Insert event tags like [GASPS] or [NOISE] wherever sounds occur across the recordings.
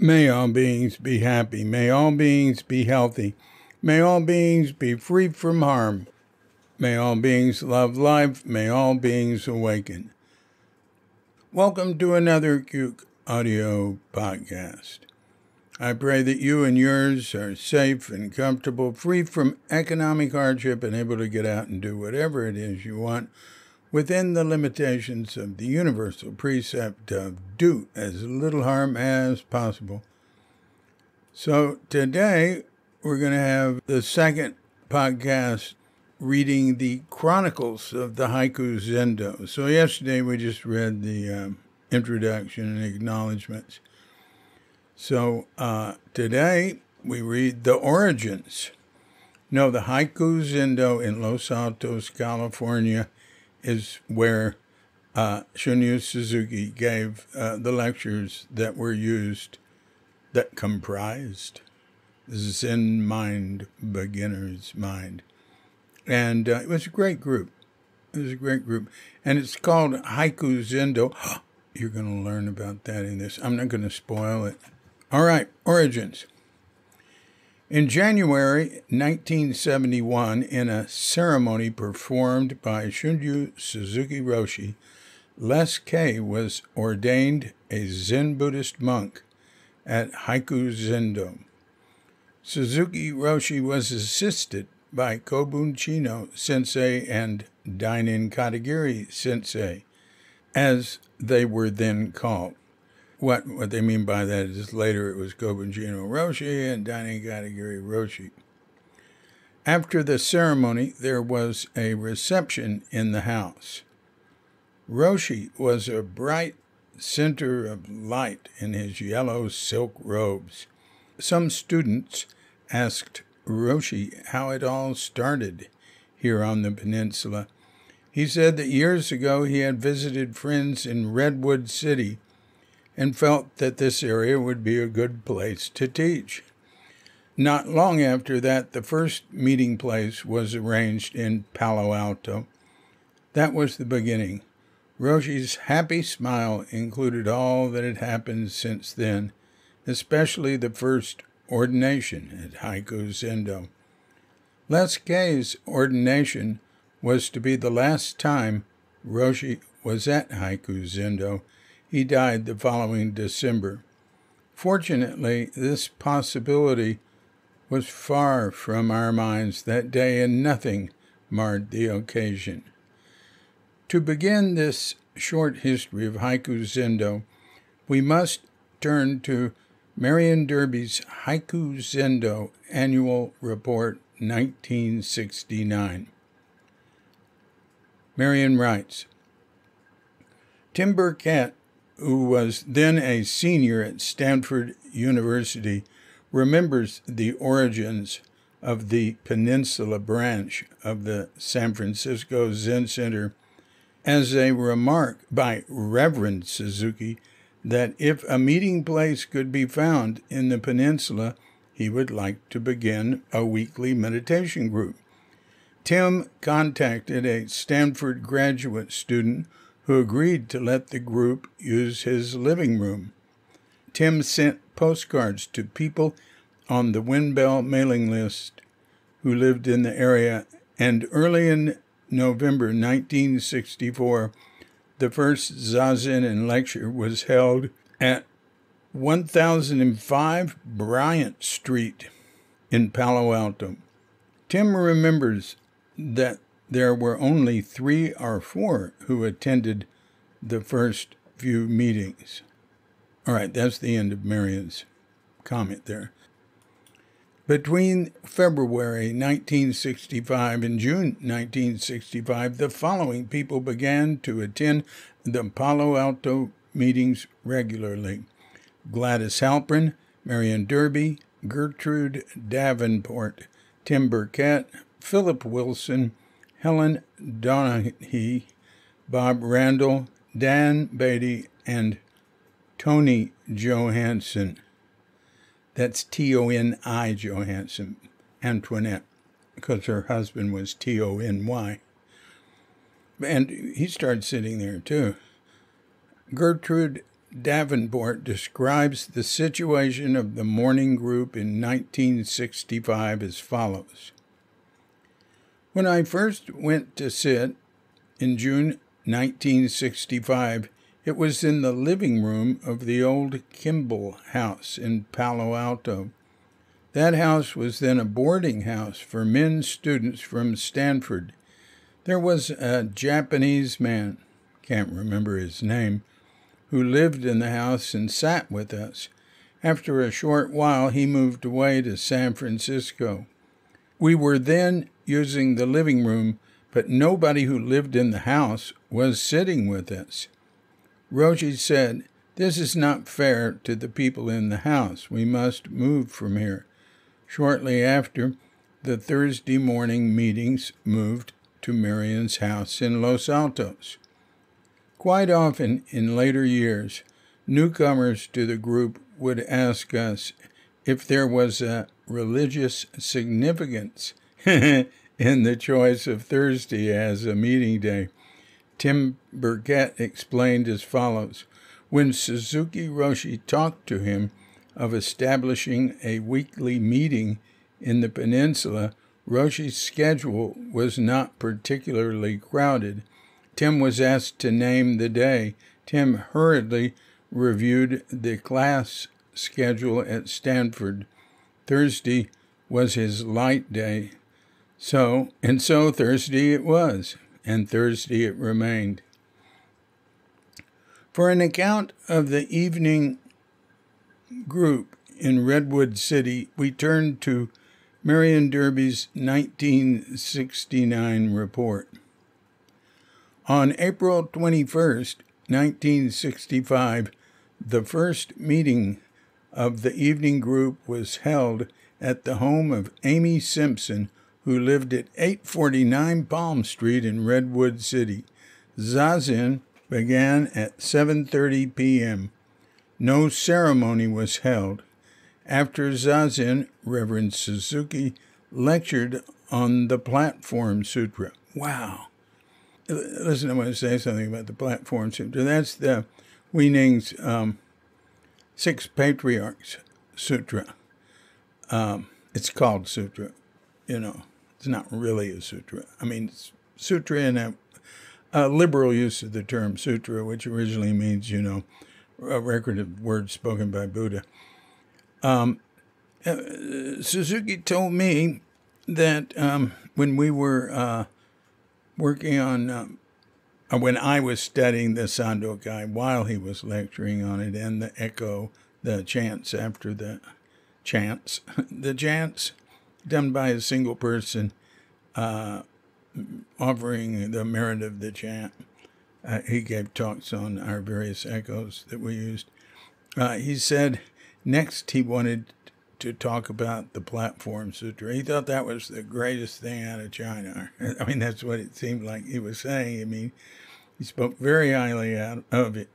May all beings be happy. May all beings be healthy. May all beings be free from harm. May all beings love life. May all beings awaken. Welcome to another Cuke audio podcast. I pray that you and yours are safe and comfortable, free from economic hardship, and able to get out and do whatever it is you want within the limitations of the universal precept of do as little harm as possible. So today we're going to have the second podcast reading the Chronicles of the Haiku Zendo. So yesterday we just read the um, introduction and acknowledgments. So uh, today we read the origins. No, the Haiku Zendo in Los Altos, California is where uh, Shunryu Suzuki gave uh, the lectures that were used, that comprised Zen Mind, Beginner's Mind. And uh, it was a great group. It was a great group. And it's called Haiku Zendo. [GASPS] You're going to learn about that in this. I'm not going to spoil it. All right, origins. In January 1971, in a ceremony performed by Shunryu Suzuki Roshi, Les Kaye was ordained a Zen Buddhist monk at Haiku Zendo. Suzuki Roshi was assisted by Kobun Chino Sensei and Dainin Katagiri Sensei, as they were then called. What what they mean by that is later it was Kobun Chino Roshi and Dainin Katagiri Roshi. After the ceremony, there was a reception in the house. Roshi was a bright center of light in his yellow silk robes. Some students asked Roshi how it all started here on the peninsula. He said that years ago he had visited friends in Redwood City and felt that this area would be a good place to teach. Not long after that, the first meeting place was arranged in Palo Alto. That was the beginning. Roshi's happy smile included all that had happened since then, especially the first ordination at Haiku Zendo. Les ordination was to be the last time Roshi was at Haiku Zendo he died the following December. Fortunately, this possibility was far from our minds that day, and nothing marred the occasion. To begin this short history of Haiku Zendo, we must turn to Marion Derby's Haiku Zendo Annual Report 1969. Marion writes Tim Burkett who was then a senior at Stanford University, remembers the origins of the Peninsula branch of the San Francisco Zen Center as a remark by Reverend Suzuki that if a meeting place could be found in the peninsula, he would like to begin a weekly meditation group. Tim contacted a Stanford graduate student who agreed to let the group use his living room. Tim sent postcards to people on the Windbell mailing list who lived in the area, and early in November 1964, the first Zazen and lecture was held at 1005 Bryant Street in Palo Alto. Tim remembers that there were only three or four who attended the first few meetings. All right, that's the end of Marion's comment there. Between February 1965 and June 1965, the following people began to attend the Palo Alto meetings regularly Gladys Halpern, Marion Derby, Gertrude Davenport, Tim Burkett, Philip Wilson, Helen Donahue, Bob Randall, Dan Beatty, and Tony Johansson. That's T O N I Johansson, Antoinette, because her husband was T O N Y. And he started sitting there too. Gertrude Davenport describes the situation of the morning group in 1965 as follows When I first went to sit in June 1965, it was in the living room of the old Kimball house in Palo Alto. That house was then a boarding house for men students from Stanford. There was a Japanese man, can't remember his name, who lived in the house and sat with us. After a short while, he moved away to San Francisco. We were then using the living room, but nobody who lived in the house was sitting with us. Roshi said, This is not fair to the people in the house. We must move from here. Shortly after, the Thursday morning meetings moved to Marion's house in Los Altos. Quite often in later years, newcomers to the group would ask us if there was a religious significance [LAUGHS] in the choice of Thursday as a meeting day. Tim Burkett explained as follows When Suzuki Roshi talked to him of establishing a weekly meeting in the peninsula, Roshi's schedule was not particularly crowded Tim was asked to name the day. Tim hurriedly reviewed the class schedule at Stanford. Thursday was his light day. So, and so Thursday it was, and Thursday it remained. For an account of the evening group in Redwood City, we turn to Marion Derby's 1969 report. On April 21st, 1965, the first meeting of the evening group was held at the home of Amy Simpson, who lived at 849 Palm Street in Redwood City. Zazen began at 7:30 p.m. No ceremony was held. After Zazen, Reverend Suzuki lectured on the Platform Sutra. Wow listen, I want to say something about the platform sutra. That's the Huineng's um, Six Patriarchs Sutra. Um, it's called sutra. You know, it's not really a sutra. I mean, sutra in a, a liberal use of the term sutra, which originally means, you know, a record of words spoken by Buddha. Um, uh, Suzuki told me that um, when we were uh, working on um, uh, when I was studying the Sandokai while he was lecturing on it, and the eko, the chants after the chants, [LAUGHS] the chants done by a single person, uh, offering the merit of the chant. Uh, he gave talks on our various ekos that we used. Uh, he said next he wanted to talk about the platform sutra. He thought that was the greatest thing out of China. [LAUGHS] I mean, that's what it seemed like he was saying. I mean, he spoke very highly out of it.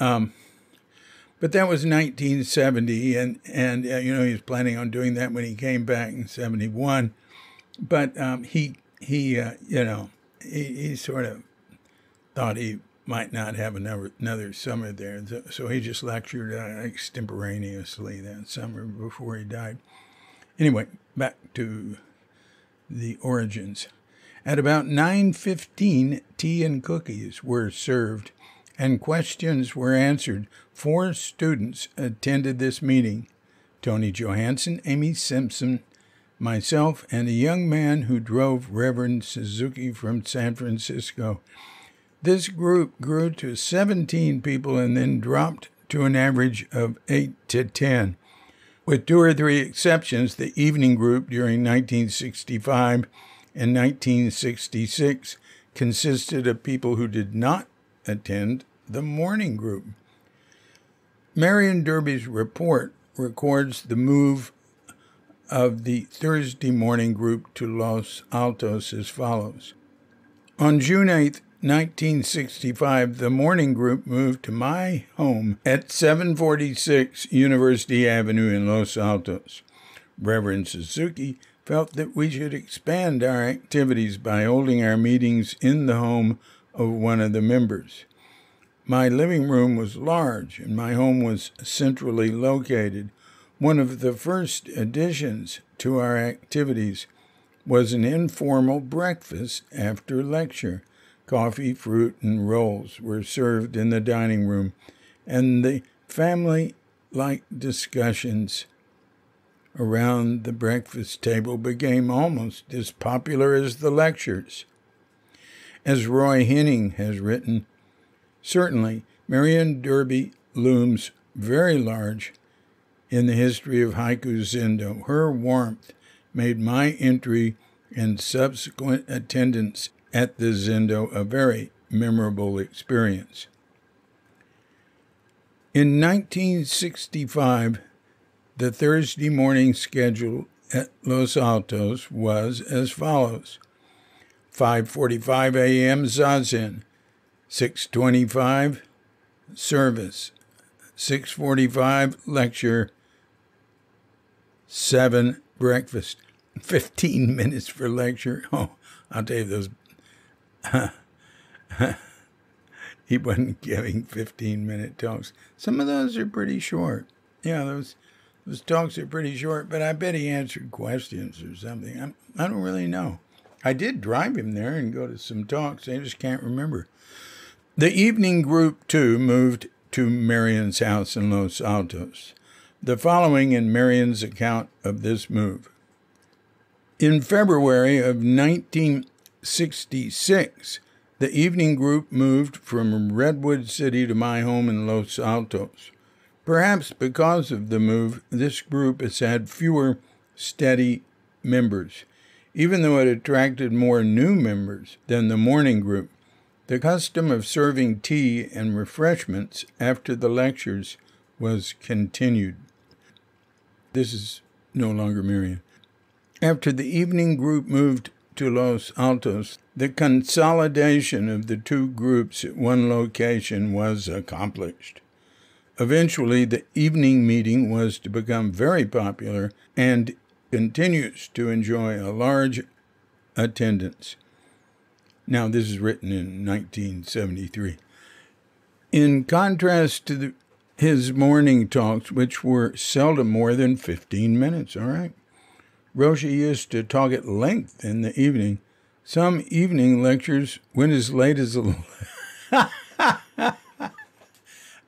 Um, but that was 1970, and and uh, you know he was planning on doing that when he came back in '71. But um, he he uh, you know he, he sort of thought he might not have another another summer there. So he just lectured uh, extemporaneously that summer before he died. Anyway, back to the origins. At about 9:15, tea and cookies were served and questions were answered. Four students attended this meeting. Tony Johansson, Amy Simpson, myself, and a young man who drove Reverend Suzuki from San Francisco. This group grew to 17 people and then dropped to an average of 8 to 10. With two or three exceptions, the evening group during 1965 and 1966 consisted of people who did not attend the morning group. Marion Derby's report records the move of the Thursday morning group to Los Altos as follows. On June 8, 1965, the morning group moved to my home at 746 University Avenue in Los Altos. Reverend Suzuki felt that we should expand our activities by holding our meetings in the home of one of the members. My living room was large and my home was centrally located. One of the first additions to our activities was an informal breakfast after lecture. Coffee, fruit, and rolls were served in the dining room, and the family like discussions around the breakfast table became almost as popular as the lectures. As Roy Henning has written, certainly Marion Derby looms very large in the history of Haiku Zendo. Uh, her warmth made my entry and subsequent attendance at the Zendo a very memorable experience. In 1965, the Thursday morning schedule at Los Altos was as follows 5:45 a.m. zazen 6:25 service 6:45 lecture 7 breakfast [LAUGHS] 15 minutes for lecture. [LAUGHS] Oh I'll tell you those [LAUGHS] he wasn't giving 15 minute talks. Some of those are pretty short. Yeah those those talks are pretty short but I bet he answered questions or something. I'm, I don't really know. I did drive him there and go to some talks. I just can't remember the evening group, too, moved to Marion's house in Los Altos. The following in Marion's account of this move. In February of 1966, the evening group moved from Redwood City to my home in Los Altos. Perhaps because of the move, this group has had fewer steady members, even though it attracted more new members than the morning group. The custom of serving tea and refreshments after the lectures was continued. This is no longer Marion. After the evening group moved to Los Altos, the consolidation of the two groups at one location was accomplished. Eventually, the evening meeting was to become very popular and continues to enjoy a large attendance. Now, this is written in 1973. In contrast to the, his morning talks, which were seldom more than 15 minutes, all right? Roshi used to talk at length in the evening. Some evening lectures went as late as [LAUGHS]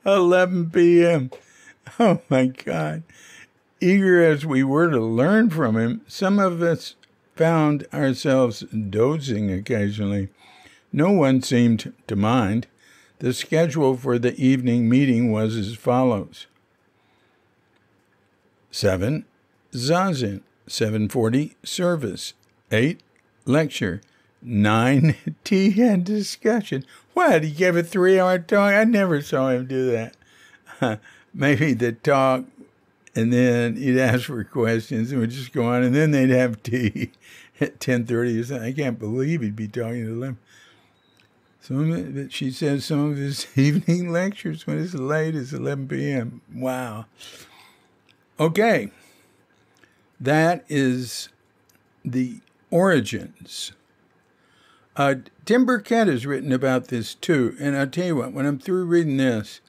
11 p.m. Oh my God. Eager as we were to learn from him, some of us found ourselves dozing occasionally. No one seemed to mind. The schedule for the evening meeting was as follows 7. Zazen, 740 service, 8. Lecture, 9. [LAUGHS] Tea and discussion. What? He gave a three hour talk? I never saw him do that. [LAUGHS] Maybe the talk and then he'd ask for questions and we'd just go on and then they'd have [LAUGHS] tea at 10.30 or something. I can't believe he'd be talking to them. Some of it, she says some of his [LAUGHS] evening lectures when it's late as 11 p.m. Wow. Okay. That is the origins. Uh, Tim Burkett has written about this too. And I'll tell you what, when I'm through reading this,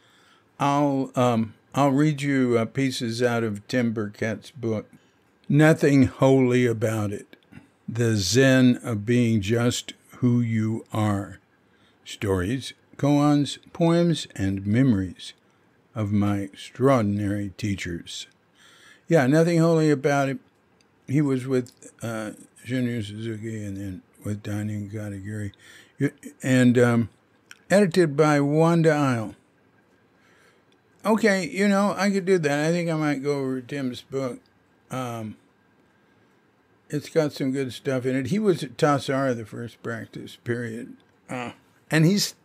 I'll um, I'll read you uh, pieces out of Tim Burkett's book, Nothing Holy About It The Zen of Being Just Who You Are. Stories, koans, poems, and memories of my extraordinary teachers. Yeah, nothing holy about it. He was with uh, Shunryu Suzuki and then with Dainin Katagiri. And um, edited by Wanda Isle. Okay, you know, I could do that. I think I might go over Tim's book. Um, it's got some good stuff in it. He was at Tassajara the first practice period, uh, and he's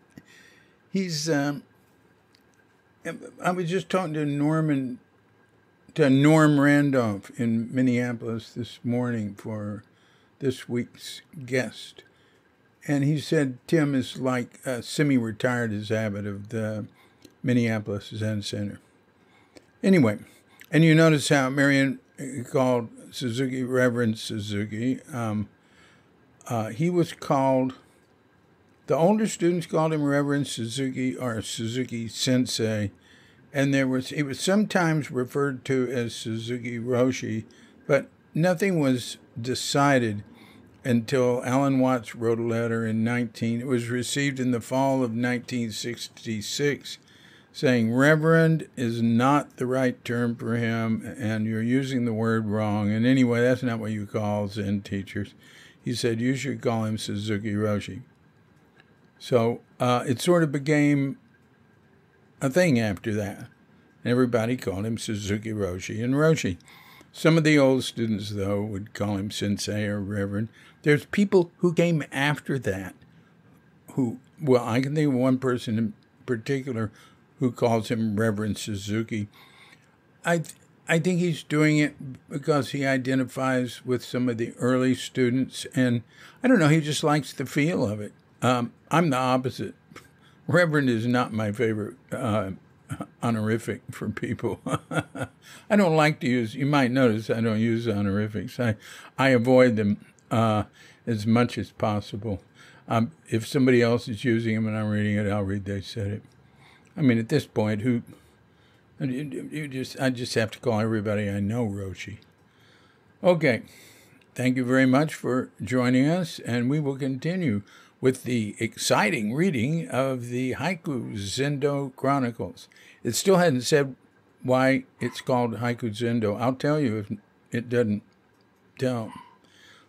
he's. Um, I was just talking to Norman, to Norm Randolph in Minneapolis this morning for this week's guest, and he said Tim is like semi-retired his habit of the Minneapolis Zen Center. Anyway, and you notice how Marion called Suzuki Reverend Suzuki. Um, uh, he was called. The older students called him Reverend Suzuki or Suzuki Sensei, and there was he was sometimes referred to as Suzuki Roshi, but nothing was decided until Alan Watts wrote a letter in 19. It was received in the fall of 1966 saying reverend is not the right term for him and you're using the word wrong. And anyway, that's not what you call Zen teachers. He said you should call him Suzuki Roshi. So uh, it sort of became a thing after that. Everybody called him Suzuki Roshi and Roshi. Some of the old students, though, would call him sensei or reverend. There's people who came after that who, well, I can think of one person in particular who calls him Reverend Suzuki. I, th- I think he's doing it because he identifies with some of the early students, and I don't know, he just likes the feel of it. Um, I'm the opposite. [LAUGHS] Reverend is not my favorite uh, honorific for people. [LAUGHS] I don't like to use. You might notice I don't use honorifics. I I avoid them uh, as much as possible. Um, if somebody else is using them and I'm reading it, I'll read they said it. I mean, at this point, who you, just I just have to call everybody I know Roshi. Okay, thank you very much for joining us, and we will continue with the exciting reading of the Haiku Zendo Chronicles. It still hadn't said why it's called Haiku Zendo. I'll tell you if it doesn't tell.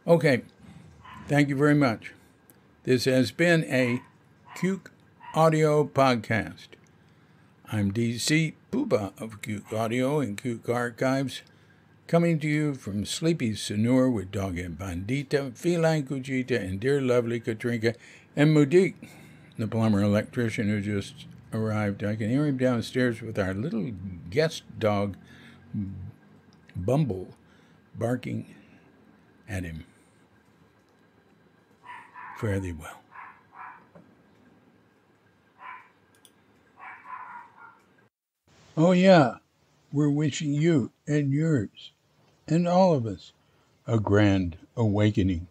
Okay, thank you very much. This has been a Cuke Audio Podcast. I'm DC Puba of Cuke Audio and Cuke Archives, coming to you from Sleepy Sanur with Dog and Bandita, Feline Kujita, and dear lovely Katrinka, and Mudik, the plumber electrician who just arrived. I can hear him downstairs with our little guest dog, Bumble, barking at him. Fare thee well. Oh, yeah, we're wishing you and yours and all of us a grand awakening.